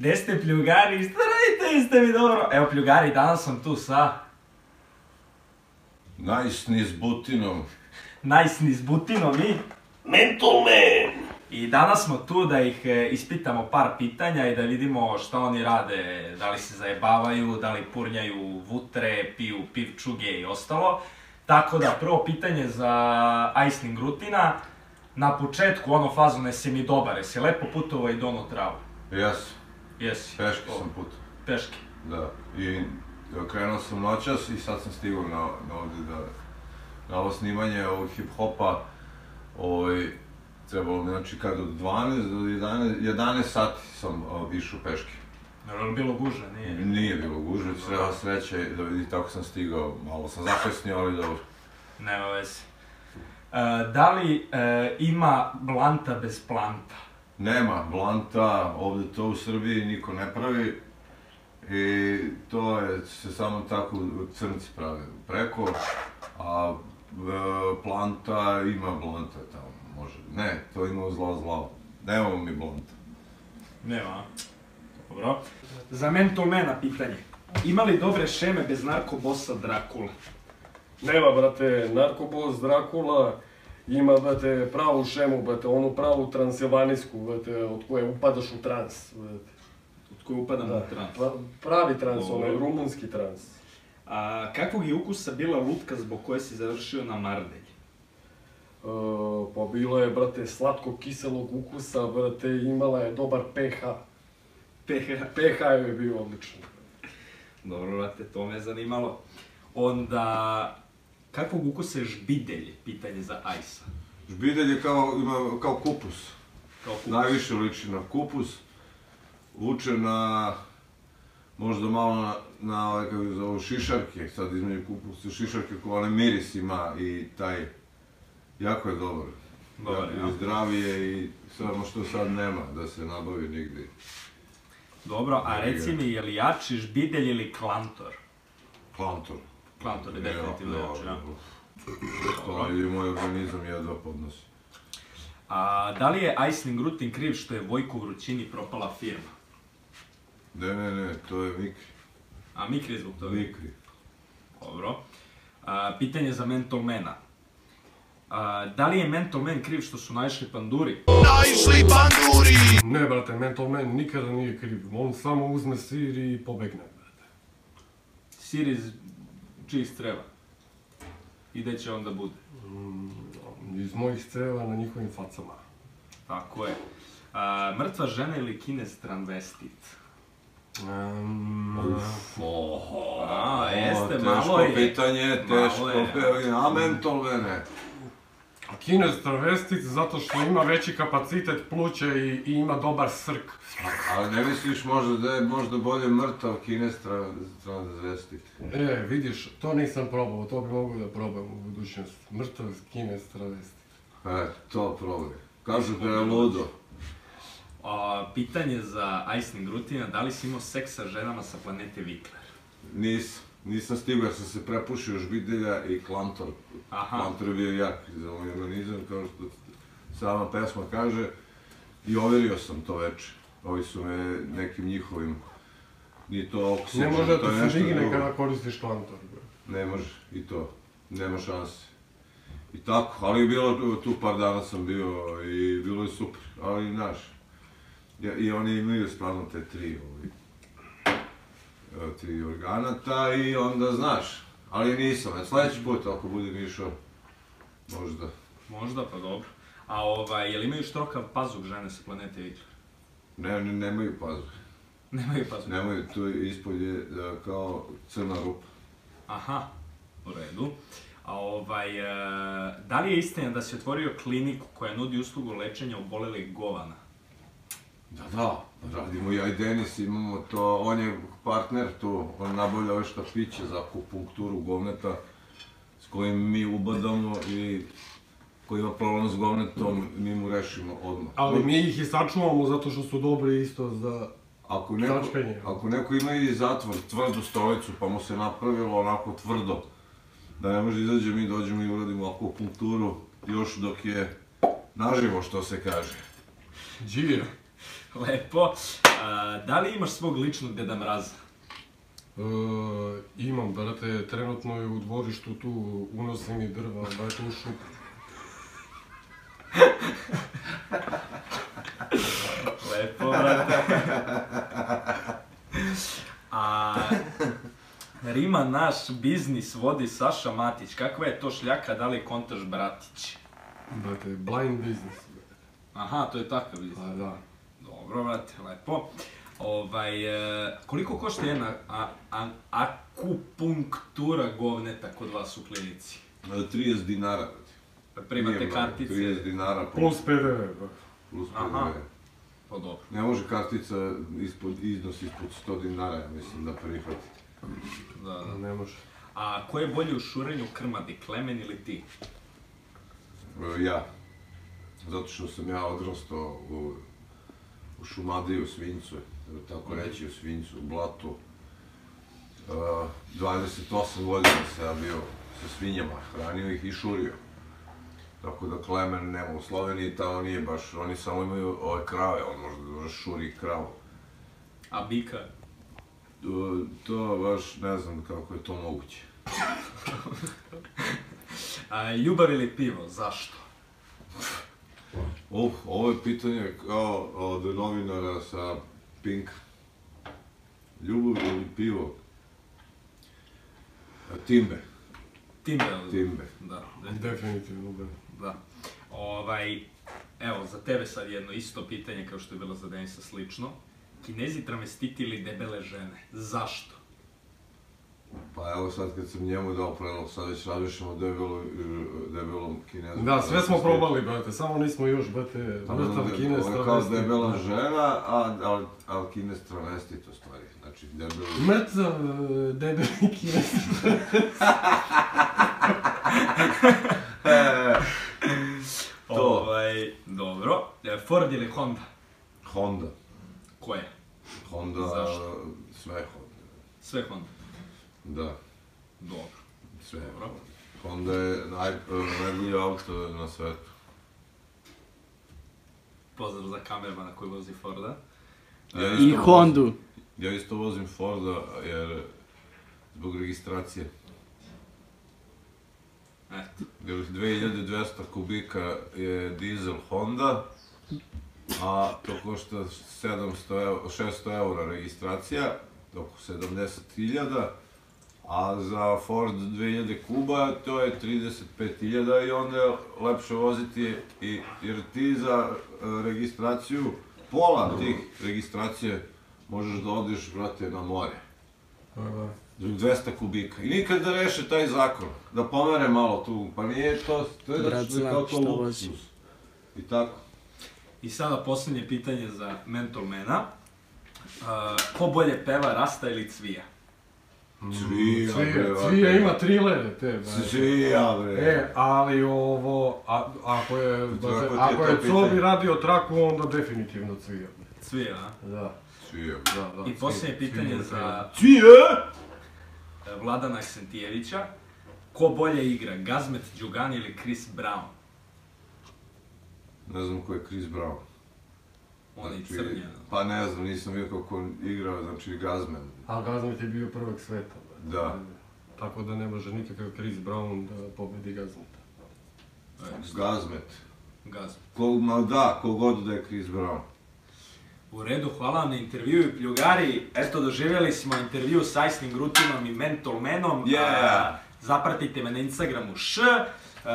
Gde ste pljugari? Šta radite? Jeste mi dobro? Evo pljugari, danas sam tu sa Najsni s Butinom. Najsni s Butinom i... Mental Man! I danas smo tu da ih e, ispitamo par pitanja i da vidimo šta oni rade, da li se zajebavaju, da li purnjaju vutre, piju pivčuge i ostalo. Tako da, prvo pitanje za Aisling Rutina. Na početku, ono fazu, ne si mi dobar, jesi lepo putovao i dono travu? Jes, Jesi. peške O, sam put. Peške. Da. I krenuo sam noćas i sad sam stigao na, na ovdje da... Na ovo snimanje ovog hip-hopa. Ovaj, trebalo mi, znači, kad od 12 do 11, 11 sati sam o, išao peške. Li bilo gužve? Nije. Nije bilo gužve, srela sreće, da vidi, tako sam stigao. Malo sam zakasnio, ali dobro. Nema veze. E, da li e, ima blanta bez planta? Nema blanta, ovdje to u Srbiji niko ne pravi. I to je, se samo tako crnci prave preko, a e, planta ima blanta tamo, može. Ne, to ima zla zlao. Nemamo mi blanta. Nema. Dobro. Za mentalmena pitanje. Ima li dobre šeme bez narkobosa Drakula? Nema, brate, narkobos Drakula ima, brate, pravu šemu, brate, onu pravu transilvanijsku, brate, od koje upadaš u trans, brate. Od koje upadam Da, u trans. pra- pravi trans, Dobro. onaj rumunski trans. A kakvog je ukusa bila lutka zbog koje si završio na Mardelji? E, pa bilo je, brate, slatko-kiselog ukusa, brate, imala je dobar pH. PH. pH je bio odličan. Dobro, brate, to me zanimalo. Onda, kakvog ukusa je žbidelj? Pitanje za Ajsa. Žbidelj je kao, ima, kao kupus. Kao kupus. Najviše liči na kupus. Vuče na, možda malo na, na ove, kako se zovu, šišarke, sad između kupusa i šišarke, ko onaj miris ima i taj, jako je dobar. Dobar, jako ja. i zdravije i samo što sad nema da se nabavi nigdje. Dobro, a reci mi, je li jači žbidelj ili klantor? Klantor. Klantor je definitivno Ja, jači, ja. To i moj organizam jedva podnosi. A da li je Aisling Rutin kriv što je Vojko u vrućini propala firma? Ne, ne, ne, to je Mikri. A mi kriv zbog toga? Mikri. Dobro. A, pitanje za Mental Mana. A, da li je Mental Man kriv što su naišli panduri? Ne, brate, Mental Man nikada nije kriv. On samo uzme sir i pobegne, brate. Sir iz čijih streva? I gde će onda bude? Iz mojih strela na njihovim facama. Tako je. A, mrtva žena ili kines transvestit? Um, Oho, A, jeste, teško malo je. pitanje, teško je. pitanje, a Kines travestic zato što ima veći kapacitet pluća i, i ima dobar srk. Ali ne misliš možda da je možda bolje mrtav kines tra- transvestit? E, vidiš, to nisam probao, to bi mogu da probam u budućnosti. Mrtav kines travestic. E, to probaj. Kažu da je ludo. A, pitanje za Aisling Rutina, da li si imao seks sa ženama sa planete Vikler? Nisam. Nisam stigao jer sam se prepušio žbidelja i klantor. Aha. Klantor je bio jak za moj organizam, kao što sama pesma kaže. I overio sam to veče. Ovi su me nekim njihovim... Nije to Ne može to da je ti nešto se digne drugo. kada koristiš klantor. Ne može, i to. Nema šanse. I tako, ali je bilo tu, par dana sam bio i bilo je super, ali znaš. Ja, I oni imaju stvarno te tri, ovi, tri organata i onda znaš. Ali nisam, e, sledeći put ako budem išao, možda. Možda, pa dobro. A ovaj, jel imaju štrokav pazuk žene sa planete Vikler? Ne, ne, nemaju pazuhe. Nemaju pazuk. Nemaju, tu je ispod je e, kao crna rupa. Aha, u redu. A ovaj, e, da li je istina da si otvorio kliniku koja nudi uslugu lečenja obolelih govana? Da, da, radimo ja i Denis, imamo to, on je partner tu, on nabavlja ove štapiće za akupunkturu govneta s kojim mi ubadamo i ko ima problem s govnetom, mi mu rešimo odmah. Ali mi ih i sačuvamo zato što su dobri isto za... Ako neko, Začpenje. ako neko ima i zatvor, tvrdu stolicu, pa mu se napravilo onako tvrdo, da ne može izađe, mi dođemo i uradimo akupunkturu još dok je naživo, što se kaže. Džir. Lepo. A, da li imaš svog ličnog Deda Mraza? E, imam, brate, trenutno je u dvorištu tu, unosi mi drva, brate, u šupu. Lepo, brate. A, Rima naš biznis vodi Saša Matić. Kakva je to šljaka, da li kontaš Bratić? Brate, blind brate. Aha, to je takav biznis. Pa da. Dobro, brate, lepo. Ovaj, e, koliko košta jedna a, a, akupunktura govneta kod vas u klinici? 30 dinara, brate. Primate Nije kartice? 30 dinara Plus PDV, brate. plus Aha. PDV. Pa dobro. Ne može kartica ispod, iznos ispod 100 dinara, ja mislim da prihvati. Da, da. Ne može. A ko je bolji u šurenju krmadi, Klemen ili ti? E, Ja. Zato što sam ja odrastao u, u Šumadiji, u Svincu, ili tako reći, u Svincu, u Blatu. E, 28 godina sam ja bio sa svinjama, hranio ih i šurio. Tako da Klemen nema u Sloveniji, tamo nije baš, oni samo imaju ove krave, on možda može šuri kravu. A bika? E, To baš ne znam kako je to moguće. A, ljubav ili pivo, zašto? Uh, ovo je pitanje kao od novinara sa Pink. Ljubav ili pivo? Timbe, Timbe. timbe. Da, Definitivno, brate. da. Ovaj, evo, za tebe sad jedno isto pitanje kao što je bilo za Denisa slično. Kinezi travestiti ili debele žene? Zašto? Pa evo sad kad sam njemu dao predlog, sad već razmišljamo o debelo, debelom kinezu. Da, sve smo probali, brate, samo nismo još, brate, mrtav kines, Ona kao travesti. debela žena, a, ali, ali kines travestit u stvari. Znači, debeli... Mrtav, e, debeli kines. To. Ovaj, dobro. E, Ford ili Honda? Honda. Koje? Honda, Zašto? sve Honda. Sve Honda. Da, Dobro. sve Dobro. Honda. Je naj, najbolji auto na svetu. Pozdrav za kamermana koji vozi Forda. Ja I isto Hondu. Vozim, ja isto vozim Forda, jer zbog registracije. Eto. Jer 2200 kubika je dizel Honda, a to košta 700 eura, 600 eura registracija, oko 70.000, a za Ford 2000 kuba to je 35.000 i onda je lepše voziti, i, jer ti za e, registraciju, pola tih registracije možeš da odiš, brate, na more. Pa da. Zbog 200 kubika. I nikad da reše taj zakon, da pomere malo tu, pa nije to, to je Brat što je kao to vozi. I tako. I sada posljednje pitanje za Mentalmana. Uh, ko bolje peva, Rasta ili Cvija? Cvija, bre, Cvija, ovako. Cvija ima trilere, te, brate. Cvija, bre. E, ali ovo, a, ako je, je ako je. Cobi radio traku, onda definitivno Cvija. Cvija, a? Da, Cvija. da, da. I posljednje pitanje Cvija, za Cvija! e, Vladana Sentijevića. Ko bolje igra, Gazmet Đugani ili Chris Brown? Ne znam ko je Chris Brown. Znači, crnjen. Pa ne znam, nisam vidio kako igrao, znači Gazman. A Gazmet je bio prvak sveta, brate. Da. Tako da ne može nikakav Chris Brown da pobedi Gazmeta. Gazmet. Gazmet. Ko, ma da, kogod da je Chris Brown. U redu, hvala vam na intervju pljugari. Eto, doživjeli smo intervju s Icenim Grutinom i Mentalmanom. Yeah. A, zapratite me na Instagramu š. Uh,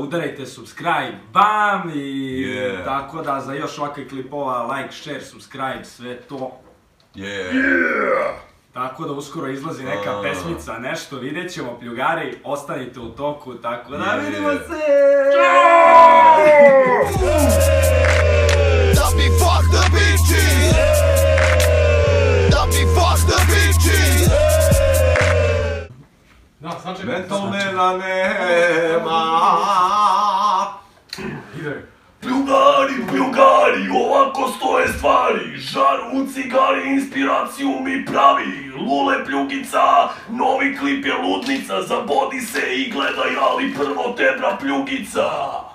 udarajte subscribe, bam, i Yeah. tako da za još ovakvih klipova like, share, subscribe, sve to. Yeah! Tako da uskoro izlazi neka pesmica, nešto, vidjet ćemo, pljugari, ostanite u toku, tako da Yeah. vidimo se! Da bi fuck the bitches Da bi fuck the bitches Da, sad čekaj. Mentalmena nema! Ovako stoje stvari. Žar u cigari, inspiraciju mi pravi. Lule pljugica, novi klip je ludnica. Zabodi se i gledaj, ali prvo tebra pljugica